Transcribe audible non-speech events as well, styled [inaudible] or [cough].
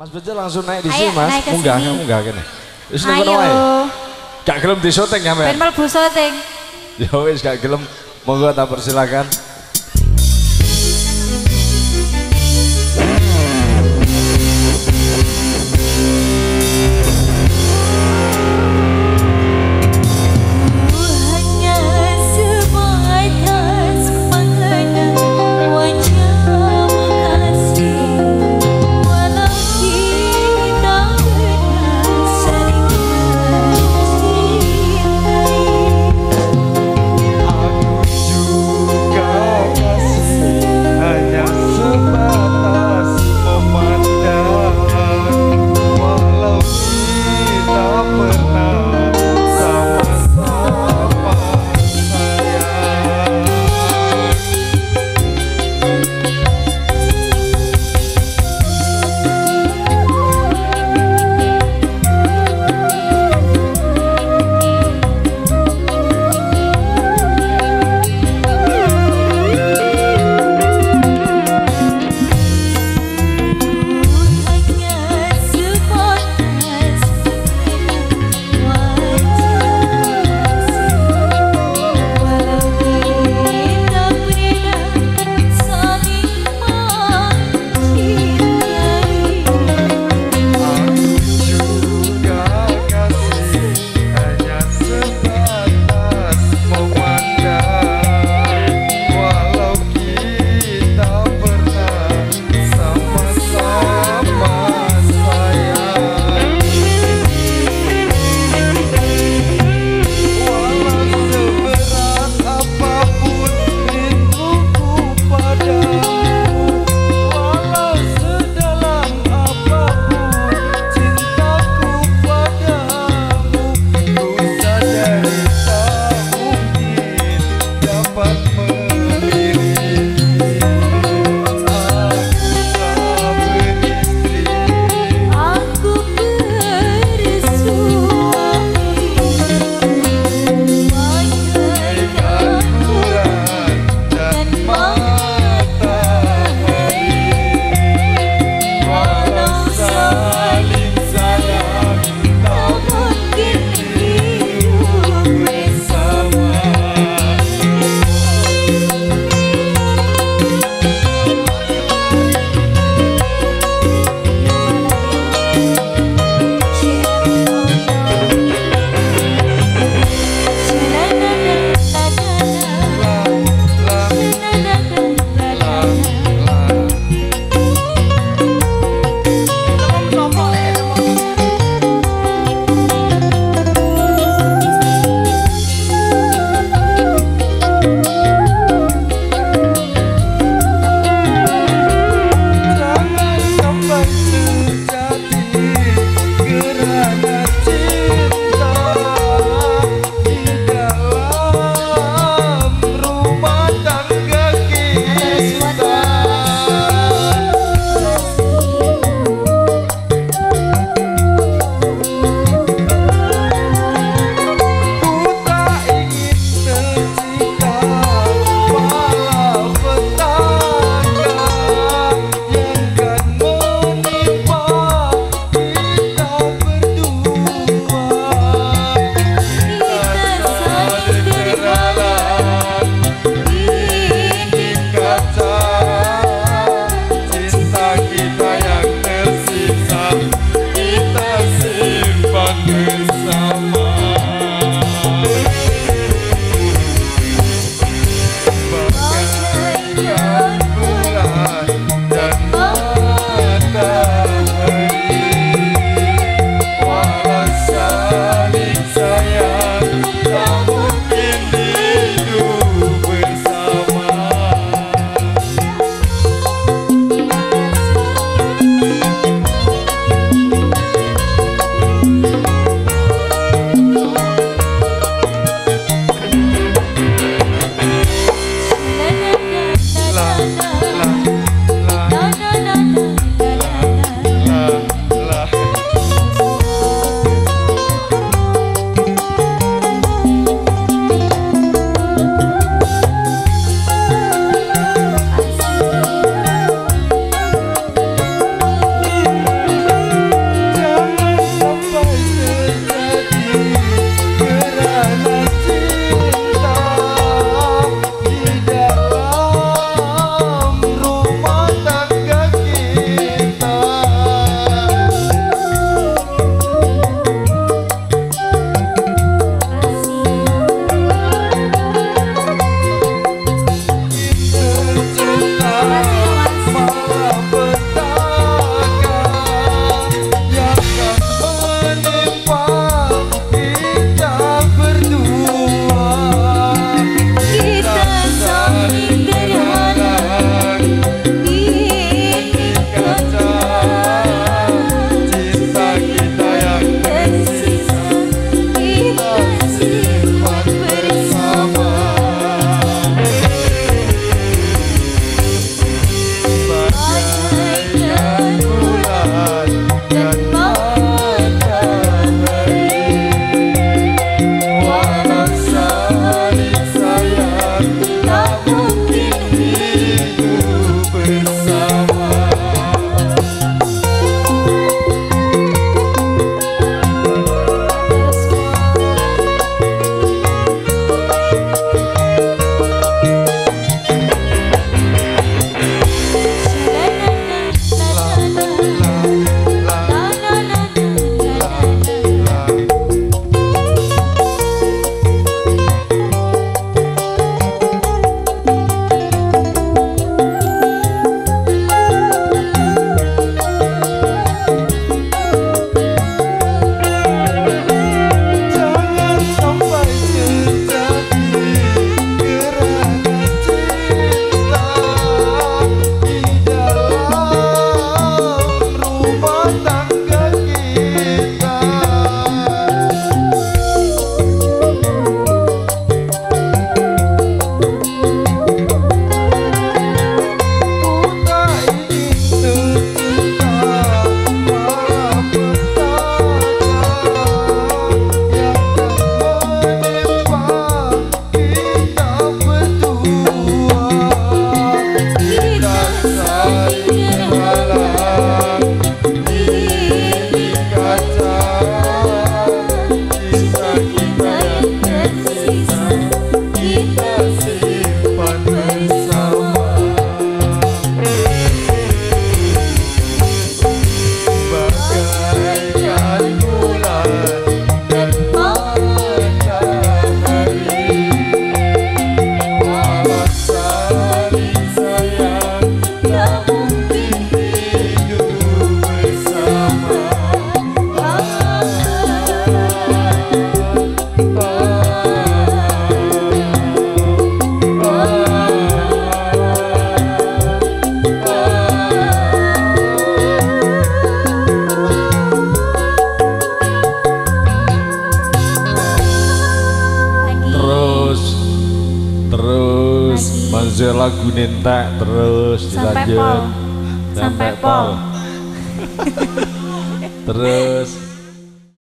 Mas Bejo langsung naik di sini Mas. Munggah, munggah kene. Wis ning kono wae. Gak gelem di syuting ya, Ben mlebu syuting. Ya wis gak gelem. Monggo tak persilakan. aja lagu nintek terus sampai dilanjut pol. sampai, pol. [laughs] terus